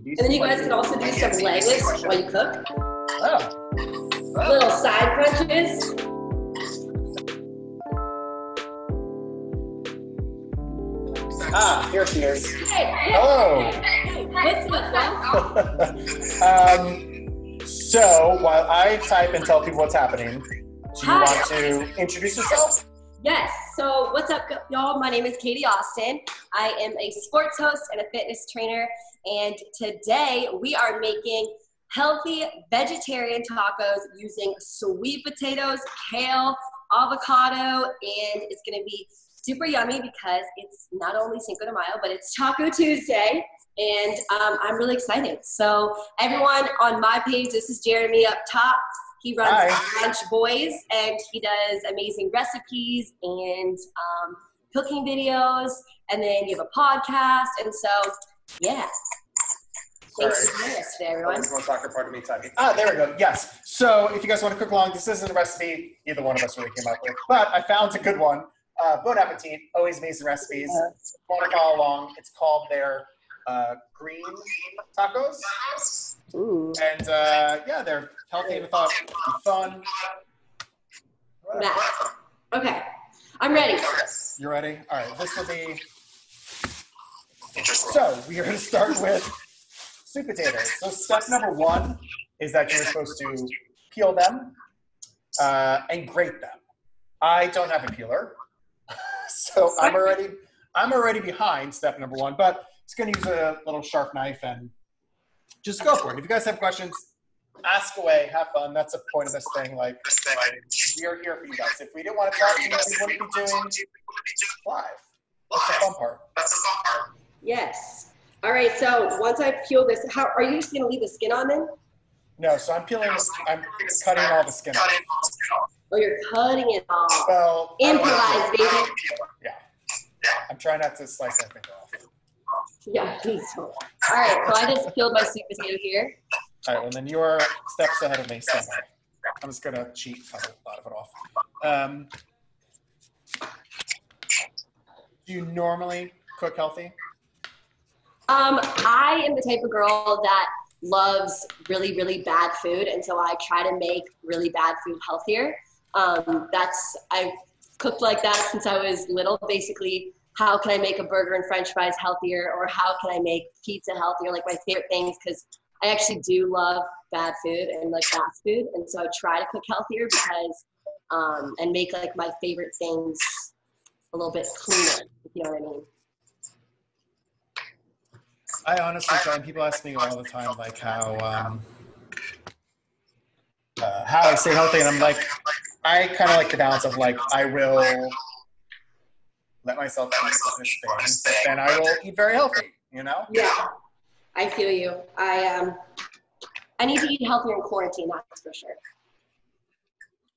And then you guys can also do some leg lifts while you cook. Oh. Little side crunches. Ah, here she is. Hey, hey, Hello. hey, what's um, so while I type and tell people what's happening, do you Hi. want to introduce yourself? Yes. So, what's up, y'all? My name is Katie Austin. I am a sports host and a fitness trainer. And today we are making healthy vegetarian tacos using sweet potatoes, kale, avocado, and it's going to be super yummy because it's not only Cinco de Mayo, but it's Taco Tuesday. And um, I'm really excited. So, everyone on my page, this is Jeremy up top. He runs Hi. Brunch Boys and he does amazing recipes and um, cooking videos. And then you have a podcast. And so, yeah. Thanks for joining us today, everyone. was one soccer part of me typing. Ah, there we go. Yes. So if you guys want to cook along, this isn't a recipe either one of us really came up with, but I found a good one. Uh, bon appetit. Always amazing recipes. Want to follow along? It's called their uh, green tacos, Ooh. and uh, yeah, they're healthy and thought fun. Matt. Okay. I'm ready. You ready? All right. This will be. Interesting. So we are going to start with sweet potatoes. So step number one is that you're supposed to peel them uh, and grate them. I don't have a peeler, so I'm already I'm already behind step number one. But it's going to use a little sharp knife and just go for it. If you guys have questions, ask away, have fun. That's the point of this thing. Like we are here for you guys. If we didn't want to talk to you, we wouldn't be doing live. That's the fun part. Yes. All right. So once I peel this, how are you just gonna leave the skin on then? No, so I'm peeling. I'm cutting all the skin off. Or you're cutting it off? Well, I Improvise, peel- baby. Yeah. I'm trying not to slice everything off. Yeah. please don't. All right. So I just peeled my sweet potato here. All right, well then you're steps ahead of me. I'm just gonna cheat, cut a lot of it off. Um, do you normally cook healthy? Um, I am the type of girl that loves really, really bad food, and so I try to make really bad food healthier. Um, that's I've cooked like that since I was little. Basically, how can I make a burger and French fries healthier, or how can I make pizza healthier? Like my favorite things, because I actually do love bad food and like fast food, and so I try to cook healthier because um, and make like my favorite things a little bit cleaner. If you know what I mean. I honestly try, and people ask me all the time, like how um, uh, how I stay healthy, and I'm like, I kind of like the balance of like I will let myself eat this thing, but then I will eat very healthy. You know? Yeah, I feel you. I um, I need to eat healthier in quarantine. That's for sure.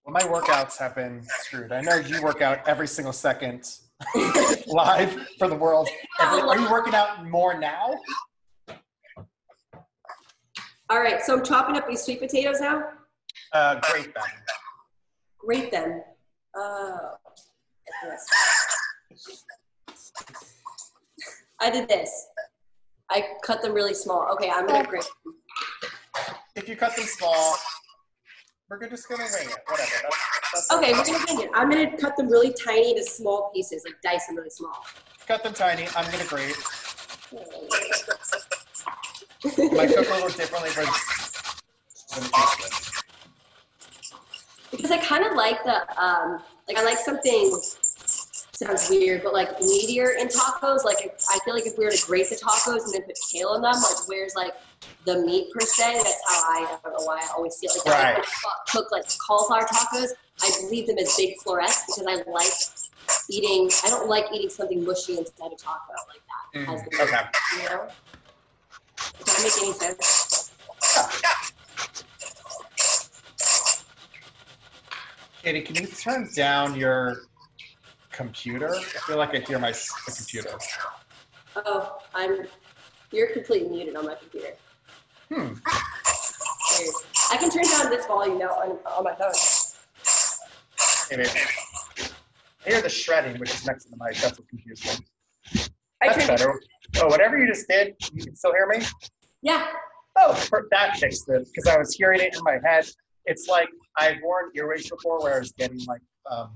Well, my workouts have been screwed. I know you work out every single second live for the world. Are you working out more now? All right, so I'm chopping up these sweet potatoes now. Uh, great then. Grate them. Oh, yes. I did this. I cut them really small. Okay, I'm gonna grate. Them. If you cut them small, we're just gonna wing it. Whatever. That's, that's Okay, we're gonna wing it. I'm gonna cut them really tiny to small pieces, like dice them really small. Cut them tiny. I'm gonna grate. Might cook a little differently for because I kind of like the um, like I like something sounds weird, but like meatier in tacos. Like if, I feel like if we were to grate the tacos and then put kale in them, like where's like the meat per se? That's how I, I don't know why I always feel like that. Right. Like, cook- cook like cauliflower tacos. I leave them as big florets because I like eating. I don't like eating something mushy inside a taco like that. Mm, the Okay. You know? Does that make any sense? Katie, can you turn down your computer? I feel like I hear my the computer. Oh, I'm. You're completely muted on my computer. Hmm. Weird. I can turn down this volume now on, on my phone. Hey, babe. I hear the shredding, which is next to the mic. That's what confused me. That's better. Oh, whatever you just did, you can still hear me? Yeah. Oh, that fixed it because I was hearing it in my head. It's like I've worn earwigs before where I was getting like, um,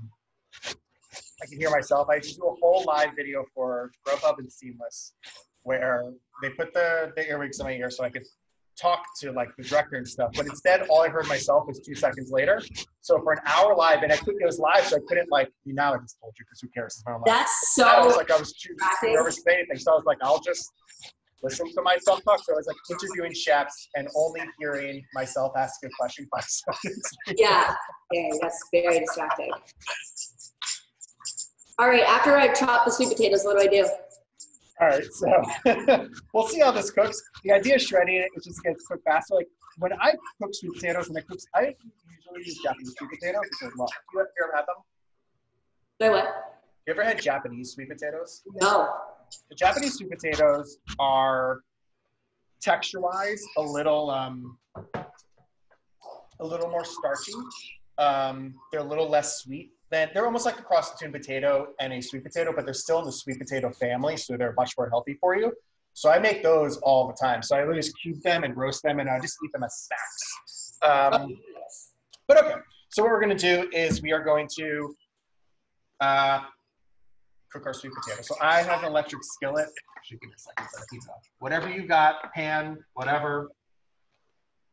I can hear myself. I used to do a whole live video for Grubhub and Seamless where they put the, the earwigs in my ear so I could talk to like the director and stuff. But instead, all I heard myself was two seconds later. So for an hour live, and I couldn't, it was live, so I couldn't like, you now I just told you because who cares? It's my own life. That's so. I was like, I was too nervous to say anything. So I was like, I'll just listen to myself talk. So I was like interviewing chefs and only hearing myself ask a question five seconds. Yeah. Yeah, that's very distracting. All right, after I chop the sweet potatoes, what do I do? All right, so we'll see how this cooks. The idea of shredding it is just to get it to faster. Like when I cook sweet potatoes, and I cook, I usually use Japanese sweet potatoes because well, you ever, you ever had them? Do I what? You ever had Japanese sweet potatoes? No. The Japanese sweet potatoes are texture-wise a little um, a little more starchy. Um, they're a little less sweet than they're almost like a cross between potato and a sweet potato, but they're still in the sweet potato family, so they're much more healthy for you. So I make those all the time. So I literally just cube them and roast them, and I just eat them as snacks. Um, but okay, so what we're gonna do is we are going to uh, cook our sweet potato. So I have an electric skillet. Actually, give me a second. so I keep it up. Whatever you got, pan, whatever.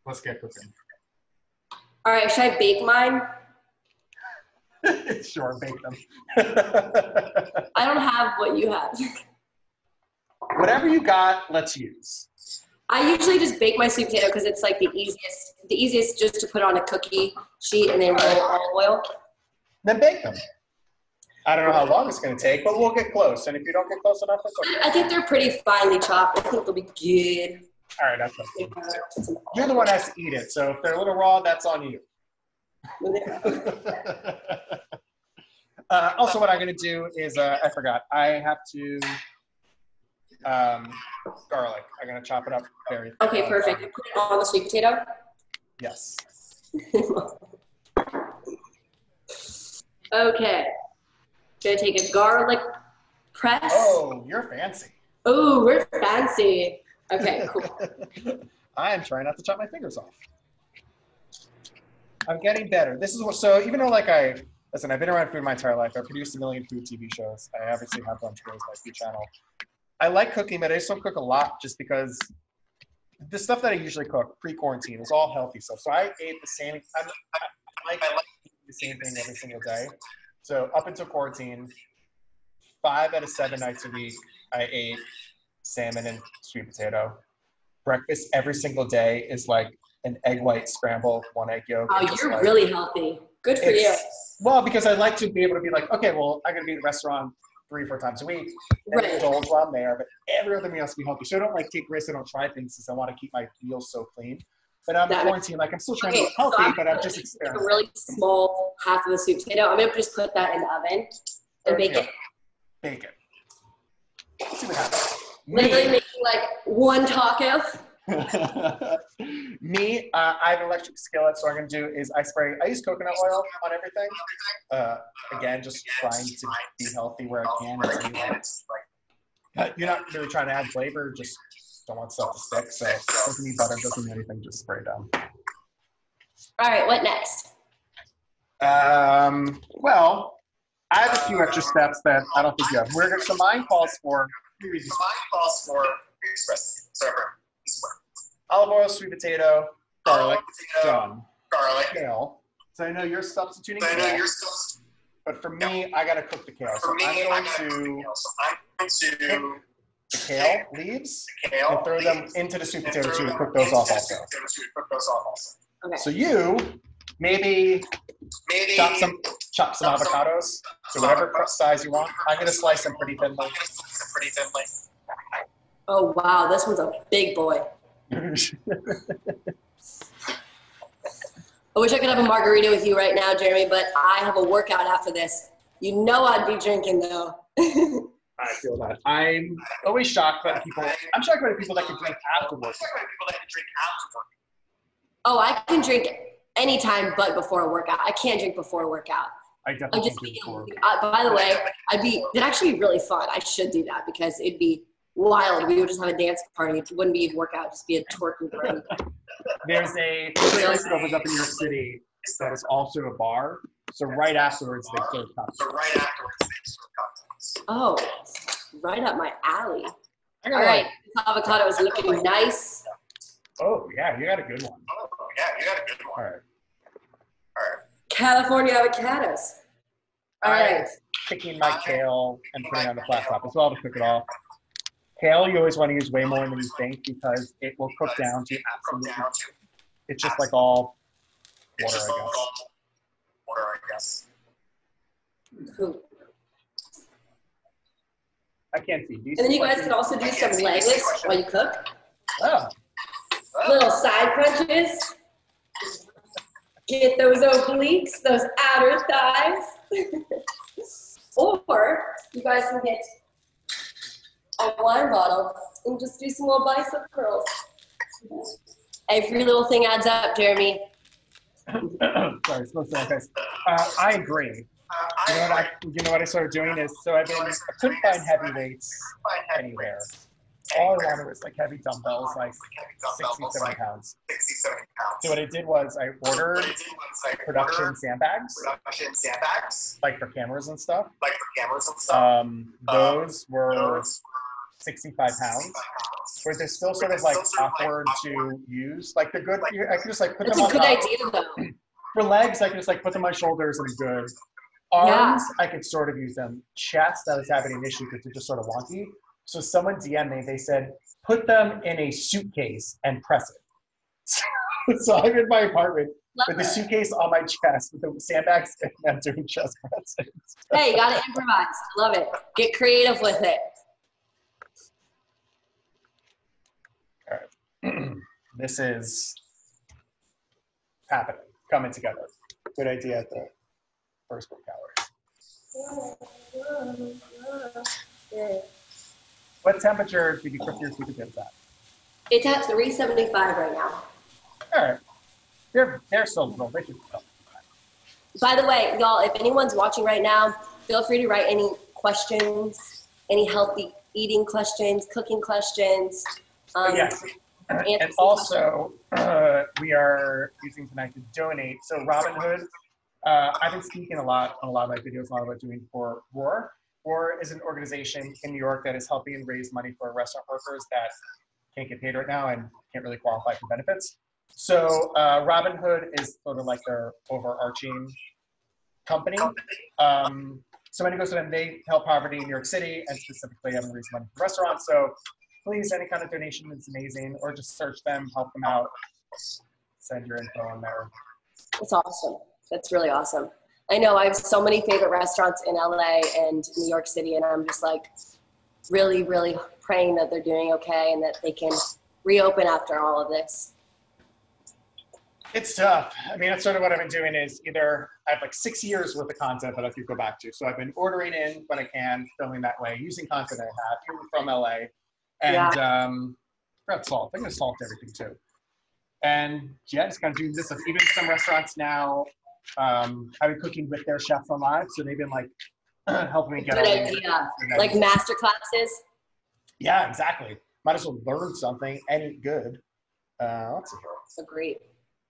Let's get cooking. All right, should I bake mine? sure, bake them. I don't have what you have. whatever you got, let's use. I usually just bake my sweet potato because it's like the easiest. The easiest just to put on a cookie sheet and then roll olive oil. Then bake them. I don't know how long it's going to take, but we'll get close. And if you don't get close enough, it's okay. I think they're pretty finely chopped. I think they'll be good. All right, that's okay. You're the one that has to eat it, so if they're a little raw, that's on you. uh, also, what I'm going to do is, uh, I forgot, I have to, um, garlic. I'm going to chop it up very Okay, perfect. Put it on the sweet potato. Yes. okay. Gonna take a garlic press. Oh, you're fancy. Oh, we're fancy. Okay, cool. I am trying not to chop my fingers off. I'm getting better. This is what, so even though like I, listen, I've been around food my entire life. I've produced a million food TV shows. I obviously have Brunch Boys, my food channel. I like cooking, but I just don't cook a lot just because the stuff that I usually cook pre-quarantine is all healthy stuff. So I ate the same, I'm, I, like, I like the same thing every single day. So up until quarantine, five out of seven nights a week, I ate salmon and sweet potato. Breakfast every single day is like an egg white scramble, one egg yolk. Oh, you're like- really healthy. Good for you. Well, because I like to be able to be like, okay, well, I'm gonna be at a restaurant three, four times a week, and Right. indulge while I'm there, but every other meal has to be healthy. So I don't like take risks. I don't try things because I want to keep my meals so clean. But I'm That- quarantine, like I'm still trying to Okay, be so healthy, I'm but I'm just experimenting. a really small half of the sweet potato. I'm gonna just put that in the oven and bake Yeah. it. Bake it. Let's See what happens. Literally making like one taco. Me, uh, I have an electric skillet, so what I'm gonna do is I spray. I use coconut oil on everything. Uh, again, just trying to be healthy where I can. It's really- Uh, you're not really trying to add flavor, just don't want stuff to stick. So doesn't need butter, doesn't need anything, just spray it down. All right, what next? Um, well, I have a few extra steps that I don't think you have. We're gonna, so mine calls for. Let me. Mine calls for express server, Olive oil, sweet potato, garlic, potato, done. garlic. Kale. So I know you're substituting So I know you're still but for me, I gotta cook the kale. So for me. I'm I going got to so I'm going to the kale leaves kale and throw them leaves into the sweet potato too to them cook those into off the also. sweet potato to cook those off also. Okay. So you maybe Maybe chop some chop some avocados to whatever size you want. I'm gonna slice them pretty thinly. I'm gonna slice it pretty thinly. Oh wow, this one's a big boy. I wish I could have a margarita with you right now, Jeremy, but I have a workout after this. You know I'd be drinking though. I feel that. I'm always shocked by people. I'm shocked by people that can drink afterwards. Let's talk about people that can drink after work. oh, I can drink anytime but before a workout. I can't drink before a workout. I I'm definitely just can drink before. uh, by the way, I'd be, it'd actually be really fun. I should do that because it'd be wild. We would just have a dance party. It wouldn't be a workout, just be a twerking party. There's a place that opens up in New York City that is also a bar. So right afterwards, they serve cocktails. So right afterwards, they serve cocktails. Oh, right up my alley. I All got right, like- this avocado is looking nice. Oh yeah, you got a good one. Oh, yeah, you got a good one. right. All right. California avocados. All right. Picking my kale and putting it on the flat top as well to cook it all. Kale, you always want to use way more than you think because it will cook down to absolutely. down to, It's just like all water, I guess. water, I guess. Cool. I can't see. Do And then you guys can also do some legless while you cook. Oh, Little side crunches. Get those obliques, those outer thighs. or you guys can get a wine bottle and just do some little bicep curls. Every little thing adds up, Jeremy. sorry, slow down, guys. Uh, I agree. Uh, You know what I I, you know what I started doing is so I've been I couldn't find heavy weights anywhere. All I anywhere. wanted was like heavy dumbbells, like Heavy 60, 70 pounds. 60, 70 pounds. So what I did was I ordered I did was I production sandbags, production sandbags, like for cameras and stuff. like for cameras and stuff. Um, those were Those 65 pounds. 65 pounds. Where they're still sort of like awkward to use. Like they're good. I can just like put That's them a on good top. idea, though. For legs, I can just like put them on my shoulders and I'm good. Arms, I could sort of use them. Chest, I was having an issue because they're just sort of wonky. So someone DM'd me. They said, put them in a suitcase and press it. so I'm in my apartment Love with the it. suitcase on my chest with the sandbags and I'm doing chest presses. Hey, you gotta improvise. Love it. Get creative with it. this is happening, coming together. Good idea at the first book calories. What temperature did you cook your potatoes at? It's at 375 right now. All right. They're, they're so little. They should tell. By the way, y'all, if anyone's watching right now, feel free to write any questions, any healthy eating questions, cooking questions. Um, yes. Answer And also, uh, we are using tonight to donate. So Robin Hood, uh, I've been speaking a lot on a lot of my videos, a lot about doing for Roar. Roar is an organization in New York that is helping raise money for restaurant workers that can't get paid right now and can't really qualify for benefits. So uh, Robin Hood is sort of like their overarching company. Um, so when it goes to them, they help poverty in New York City and specifically having raised money for restaurants. So please, any kind of donation is amazing, or just search them, help them out, send your info in there. It's awesome. That's really awesome. I know I have so many favorite restaurants in LA and New York City, and I'm just like really, really praying that they're doing okay and that they can reopen after all of this. It's tough. I mean, that's sort of what I've been doing is either I have like six years worth of content that I could go back to. So I've been ordering in when I can, filming that way, using content I have, even from LA. And um, forgot salt. To salt everything too. And yeah, just kind of doing this. Even some restaurants now, um, I've been cooking with their chefs on live. So they've been like helping me get Good idea. Like master classes. Yeah, exactly. Might as well learn something and eat good. Uh, let's see here. Agreed.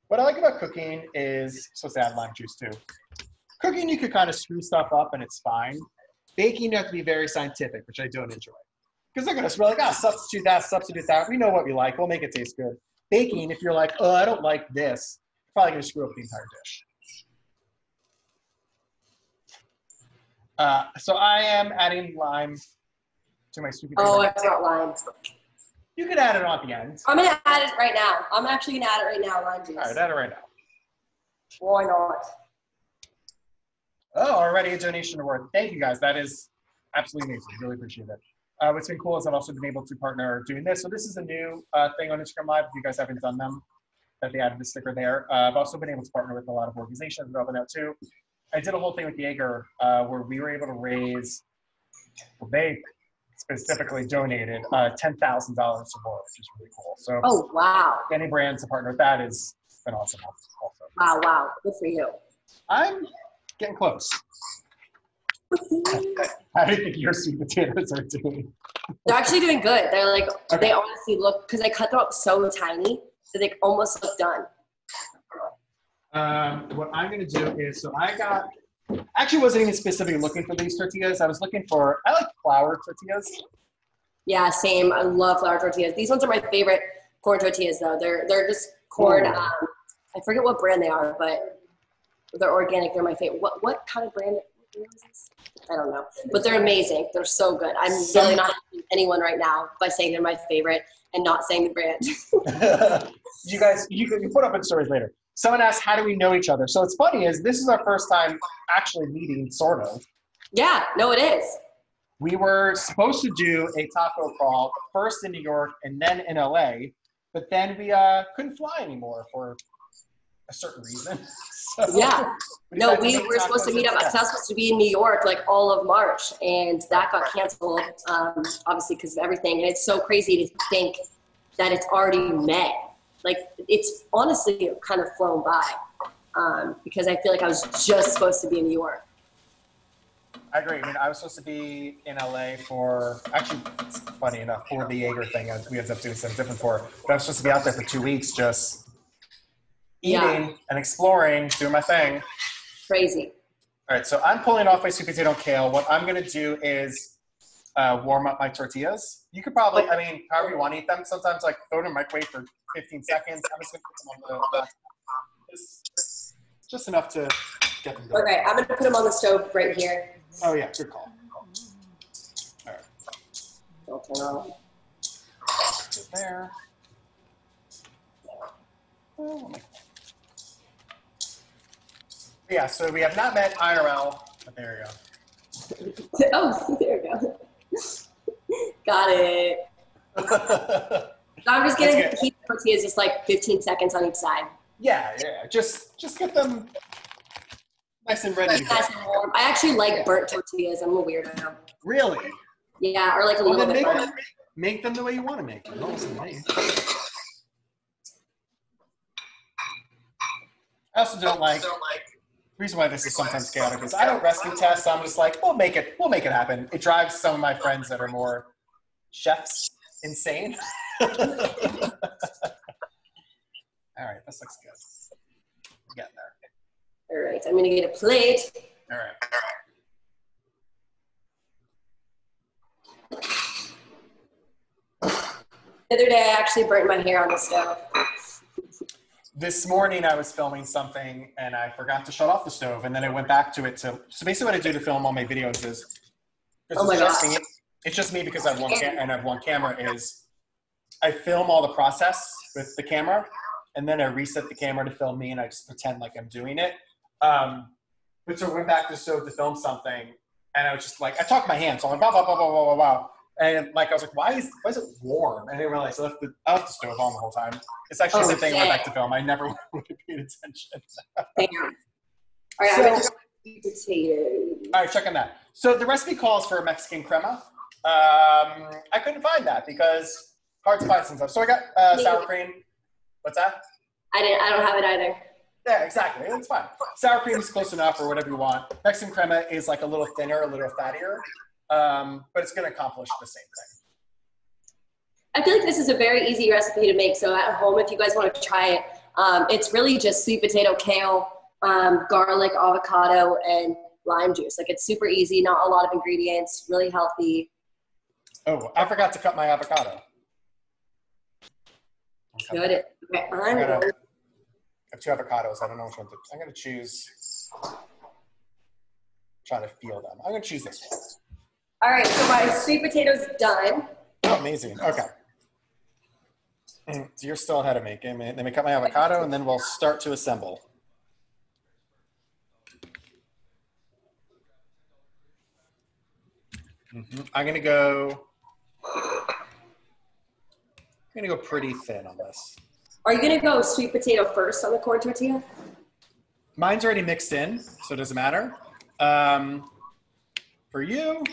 What I like about cooking is supposed to add lime juice too. Cooking, you could kind of screw stuff up and it's fine. Baking, you have to be very scientific, which I don't enjoy. Because they're gonna be like, ah, substitute that, substitute that. We know what we like. We'll make it taste good. Baking, if you're like, oh, I don't like this, you're probably gonna screw up the entire dish. Uh, so I am adding lime to my sweet potato. Oh, I brought lime. You could add it on at the end. I'm gonna add it right now. I'm actually gonna add it right now, lime juice. All right, add it right now. Why not? Oh, already a donation award. Thank you guys. That is absolutely amazing. Really appreciate it. Uh, what's been cool is I've also been able to partner doing this. So this is a new uh, thing on Instagram Live. If you guys haven't done them, that they added the sticker there. Uh, I've also been able to partner with a lot of organizations that helping out too. I did a whole thing with Jaeger uh, where we were able to raise, well, they specifically donated uh, $10,000 to Roar, which is really cool. So Oh wow. any brands to partner with that is been awesome also. Wow, wow. Good for you. I'm getting close. How do you think your sweet potatoes are doing? They're actually doing good. They're like Okay. they honestly look because I cut them up so tiny that they almost look done. Um, what I'm gonna do is, so I got, actually wasn't even specifically looking for these tortillas. I was looking for, I like flour tortillas. Yeah, same. I love flour tortillas. These ones are my favorite corn tortillas though. They're they're just corn. Um, I forget what brand they are, but they're organic. They're my favorite. What what kind of brand? What brand is this? I don't know, but they're amazing. They're so good. I'm Some- really not anyone right now by saying they're my favorite and not saying the brand. you guys, you can you put up in stories later. Someone asked, how do we know each other? So it's funny is this is our first time actually meeting, sort of. yeah, no, it is. We were supposed to do a taco crawl first in New York and then in LA, but then we uh, couldn't fly anymore for a certain reason. So Yeah. No, we were supposed to meet up. because I was supposed to be in New York like all of March, and that got canceled, um, obviously because of everything. And it's so crazy to think that it's already May. Like it's honestly kind of flown by um, because I feel like I was just supposed to be in New York. I agree. I mean, I was supposed to be in LA for actually, it's funny enough, for the Jaeger thing. We ended up doing something different for, but I was supposed to be out there for two weeks, just eating Yeah. and exploring, doing my thing. Crazy. All right, so I'm pulling off my sweet potato kale. What I'm gonna do is uh, warm up my tortillas. You could probably, I mean, however you want to eat them. Sometimes like throw them in the microwave for 15 seconds. I'm just gonna put them on the just, just enough to get them going. Okay, I'm gonna put them on the stove right here. Oh yeah, good call. I'll turn there. Oh, my- Yeah, so we have not met IRL, but there you go. Oh, there we go. Got it. So I'm just That's gonna keep the tortillas just like 15 seconds on each side. yeah, yeah, just just get them nice and ready. Nice and warm. I actually like burnt tortillas. I'm a weirdo. Really? Yeah, or like a Well, little then bit make them, make them the way you want to make them. Don't listen. I also don't like. Reason why this is sometimes chaotic is I don't recipe test. I'm just like, we'll make it. We'll make it happen. It drives some of my friends that are more chefs insane. All right, this looks good. We're getting there. All right, I'm gonna get a plate. All right. The other day, I actually burnt my hair on the stove. This morning I was filming something and I forgot to shut off the stove, and then I went back to it to. So basically, what I do to film all my videos is. Oh my it's just gosh. me. It's just me because I have one and I have one camera. Is I film all the process with the camera, and then I reset the camera to film me, and I just pretend like I'm doing it. Um, but so I went back to the stove to film something, and I was just like, I talk my hands, so I'm like, blah blah blah blah blah blah. And like I was like, why is why is it warm? And I didn't realize I left the, I left the stove on the whole time. It's actually Oh, the thing I went back to film. I never would have paid attention. Damn. All right, So- I'm potatoes. All right, check on that. So the recipe calls for a Mexican crema. Um, I couldn't find that because hard to find some stuff. So I got uh, sour cream. What's that? I didn't. I don't have it either. Yeah, exactly. It's fine. Sour cream is close enough, or whatever you want. Mexican crema is like a little thinner, a little fattier, um, but it's going to accomplish the same thing. I feel like this is a very easy recipe to make. So at home, if you guys want to try it, um, it's really just sweet potato, kale, um, garlic, avocado, and lime juice. Like it's super easy, not a lot of ingredients, really healthy. Oh, I forgot to cut my avocado. Good. Okay, I'm I gotta- I have two avocados. I don't know which one to. I'm going to choose. Trying to feel them. I'm going to choose this one. All right, so my sweet potatoes done. Oh, amazing. Okay. Mm, So you're still ahead of me. Give me, let me cut my avocado and then we'll start to assemble. Mhm. I'm gonna go. I'm gonna go pretty thin on this. Are you gonna go sweet potato first on the corn tortilla? Mine's already mixed in, so it doesn't matter. Um, for you,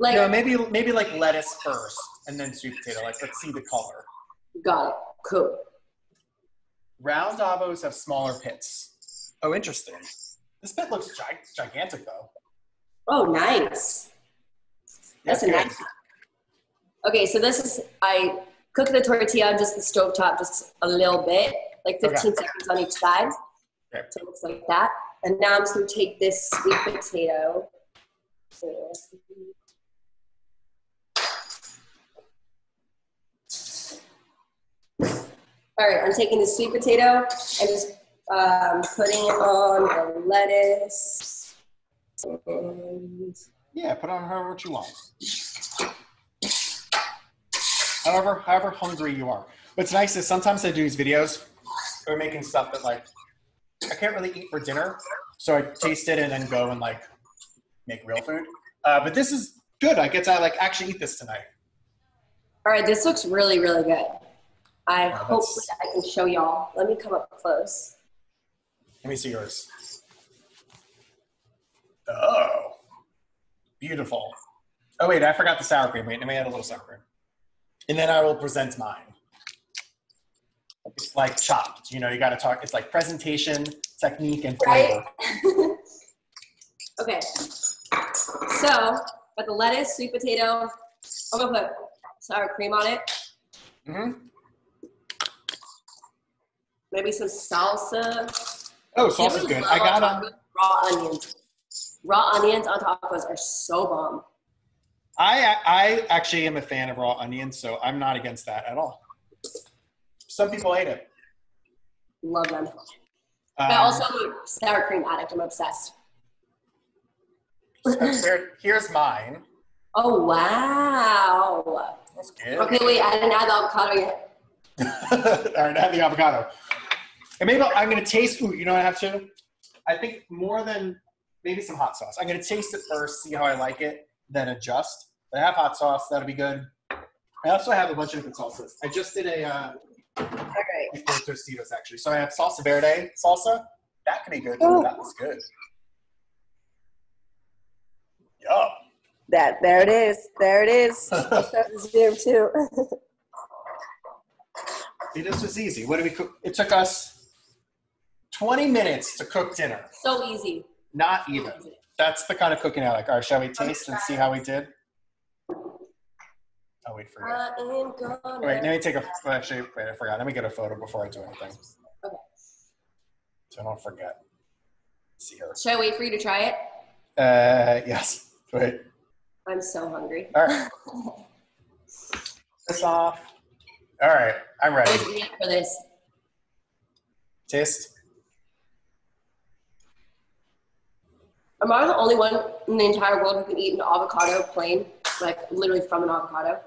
Like, no, maybe maybe like lettuce first and then sweet potato. Like let's see the color. got it. Cool. Round avos have smaller pits. Oh, interesting. This pit looks gi- gigantic, though. Oh, nice. That's a good. nice. Okay, so this is I cook the tortilla on just the stove top just a little bit, like 15 Okay. seconds on each side. Okay. So it looks like that. And now I'm just gonna take this sweet potato. All right, I'm taking the sweet potato and just um, putting it on the lettuce. And Yeah, put on however what you want. However, however hungry you are. What's nice is sometimes I do these videos. We're making stuff that like I can't really eat for dinner, so I taste it and then go and like make real food. Uh, but this is good. I get to like actually eat this tonight. All right, this looks really, really good. I Wow, hope I can show y'all. Let me come up close. Let me see yours. Oh, beautiful. Oh wait, I forgot the sour cream. Wait, let me add a little sour cream, and then I will present mine. It's like chopped. You know, you got to talk. It's like presentation, technique, and flavor. Right? okay. So, got the lettuce, sweet potato. I'm gonna put sour cream on it. hmm Maybe some salsa. Oh, sauce is good. I got on raw onions. Raw onions on tacos are so bomb. I I actually am a fan of raw onions, so I'm not against that at all. Some people hate it. Love them. Um, But also sour cream addict. I'm obsessed. here- here's mine. Oh wow. That's good. Okay, wait. I didn't add the avocado yet. All right, add the avocado. And maybe I'm going to taste. Ooh, you know what I have to? I think more than maybe some hot sauce. I'm going to taste it first, see how I like it, then adjust. But I have hot sauce. That'll be good. I also have a bunch of different salsas. I just did a uh, Okay. Tostitos actually. So I have salsa verde salsa. That could be good. Oh. That was good. Yup. That there it is. There it is. Zoom too. See, this was easy. What did we cook? It took us 20 minutes to cook dinner. so easy. Not even. That's the kind of cooking I like. All right, shall we taste and see how we did? Oh, wait, forget. I am gonna. Wait, let me take a. Actually, wait, I forgot. Let me get a photo before I do anything. Okay. So I don't forget. Let's see here. Should I wait for you to try it? Uh, yes. Wait. I'm so hungry. All right. This off. All right, I'm ready. for this. Taste. Am I the only one in the entire world who can eat an avocado plain, like literally from an avocado?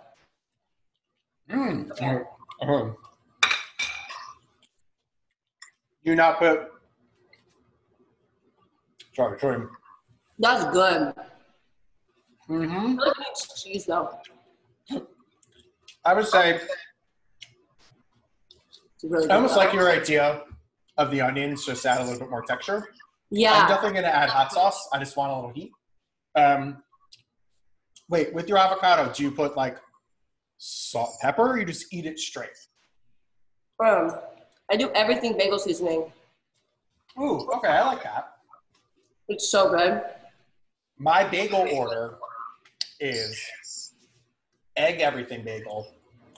Mmm. Uh-huh. Do not put. Sorry, sorry. That's good. Mm-hmm. I like cheese though. I would say It's really almost like your idea of the onions just add a little bit more texture. I'm definitely going to add hot sauce. I just want a little heat. Um, wait, with your avocado, do you put like salt, pepper, or you just eat it straight? Um, I do everything bagel seasoning. Ooh, okay, I like that. It's so good. My bagel order is egg everything bagel,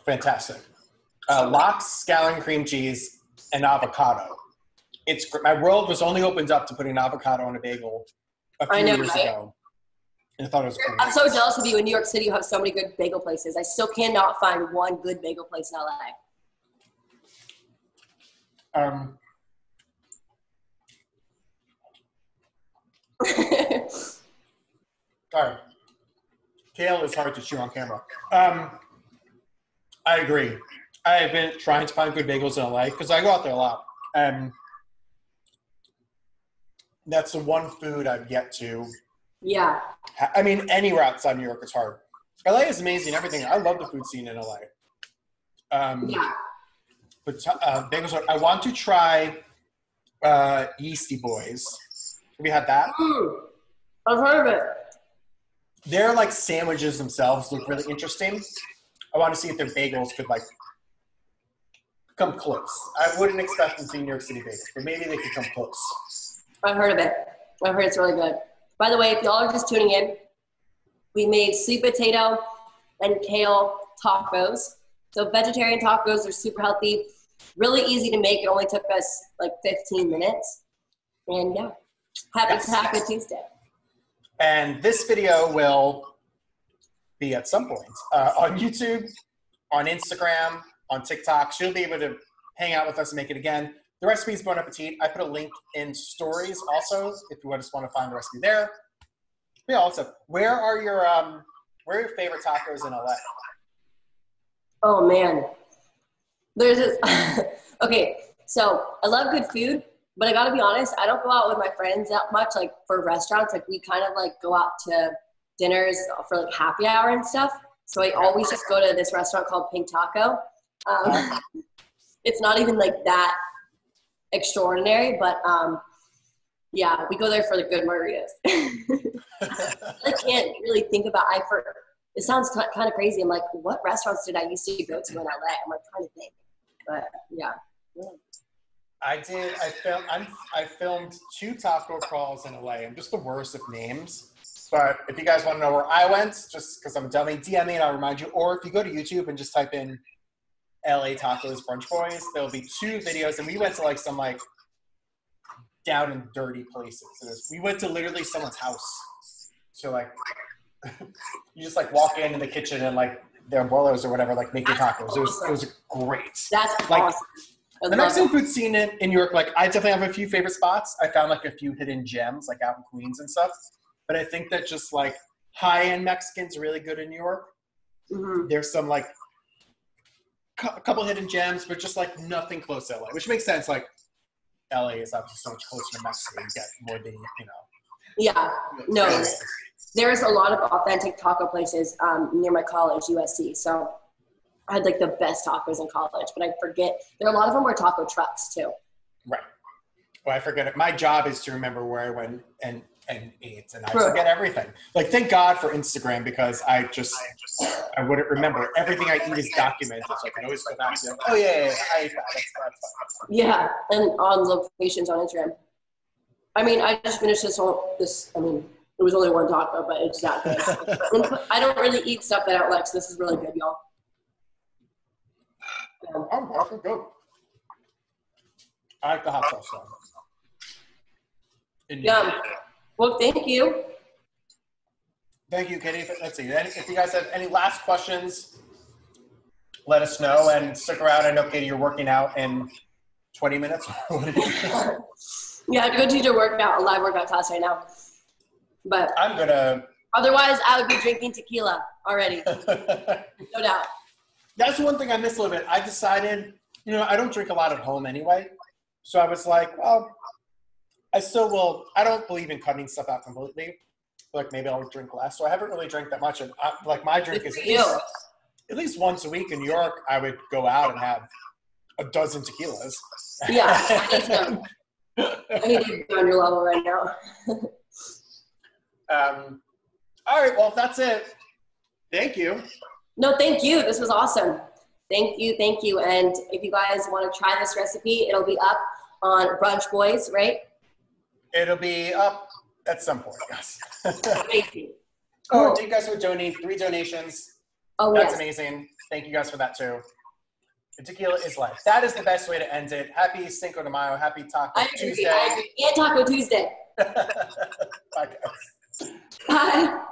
fantastic. Uh, lox, scallion cream cheese, and avocado. It's my world was only opened up to putting an avocado on a bagel a few I know, years right? ago, and I thought it was cool. I'm so jealous of you. In New York City, you have so many good bagel places. I still cannot find one good bagel place in LA. Um, sorry, kale is hard to chew on camera. Um, I agree. I have been trying to find good bagels in LA because I go out there a lot. Um, that's the one food I've yet to. yeah. ha- I mean, anywhere outside New York is hard. LA is amazing. Everything. I love the food scene in LA. Um, Yeah. but uh, bagels are. I want to try uh, Yeastie Boys. Have you had that? Mm. I've heard of it. Their like sandwiches themselves look really interesting. I want to see if their bagels could like come close. I wouldn't expect them to be New York City bagels, but maybe they could come close. I've heard of it. I've heard it's really good. By the way, if y'all are just tuning in, we made sweet potato and kale tacos. So vegetarian tacos are super healthy, really easy to make. It only took us like 15 minutes. And yeah, happy Yes. Taco Tuesday. And this video will be at some point uh, on YouTube, on Instagram, on TikTok. She'll be able to hang out with us and make it again. The recipe is Bon Appetit. I put a link in stories also if you just want to find the recipe there. Yeah, also, where are your um, where are your favorite tacos in LA? Oh man. There's this okay, so I love good food, but I gotta be honest, I don't go out with my friends that much, like for restaurants. Like we kind of like go out to dinners for like happy hour and stuff. So I always just go to this restaurant called Pink Taco. Um, it's not even like that extraordinary, but um, yeah, we go there for the good margaritas. I can't really think about. I for it sounds kind of crazy. I'm like, what restaurants did I used to go to in LA? I'm like trying to think, but yeah. I did. I filmed. I'm, I filmed two taco crawls in LA. I'm just the worst of names. But if you guys want to know where I went, just because I'm dummy, DM me and I'll remind you. Or if you go to YouTube and just type in LA Tacos Brunch Boys, there'll be two videos. And we went to like some like down and dirty places. We went to literally someone's house. So like, you just like walk in in the kitchen and like their abuelos or whatever like making tacos. It was it was great. That's Like, awesome. I The Mexican food scene in, in New York, like I definitely have a few favorite spots. I found like a few hidden gems, like out in Queens and stuff. But I think that just like high end Mexicans are really good in New York. Mhm. There's some like a couple hidden gems, but just like nothing close to LA, which makes sense. Like LA is obviously so much closer to Mexico. You get more than you know. Yeah, no, there's a lot of authentic taco places um, near my college, USC. So I had like the best tacos in college, but I forget there are a lot of them were taco trucks too. Right. Well, I forget it. My job is to remember where I went and and ate, and I True. forget everything. Like, thank God for Instagram because I just I wouldn't remember everything I eat is documented, so I can always go back to. it. Oh yeah, yeah, yeah, I ate that. That's, that's fine. Yeah, and on locations on Instagram. I mean, I just finished this whole this. I mean, it was only one taco, but it's that good. I don't really eat stuff that I don't like, so this is really good, y'all. Um, I'm awesome good. I like the hot sauce. Though. And- Yum. Well, thank you. Thank you, Katie. Let's see. If you guys have any last questions, let us know and stick around. I know, Katie, you're working out in 20 minutes. What did you- Yeah, I have to go teach a workout, a live workout class right now. But I'm gonna. otherwise, I would be drinking tequila already, no doubt. That's one thing I miss a little bit. I decided, you know, I don't drink a lot at home anyway. So I was like, well, I still will. I don't believe in cutting stuff out completely. Like maybe I'll drink less. So I haven't really drank that much. And I, like my drink is at least, at least once a week in New York. I would go out and have a dozen tequilas. Yeah, I need to. I need to be on your level right now. um, all right. Well, that's it. Thank you. No, thank you. This was awesome. Thank you, thank you. And if you guys want to try this recipe, it'll be up on Brunch Boys, right? It'll be up at some point. Yes. Amazing. oh, Cool. you guys were donating three donations? Oh That's yes. amazing. Thank you guys for that too. The tequila is life. That is the best way to end it. Happy Cinco de Mayo. Happy Taco I agree. Tuesday. I agree. And Taco Tuesday. Bye, guys. Bye.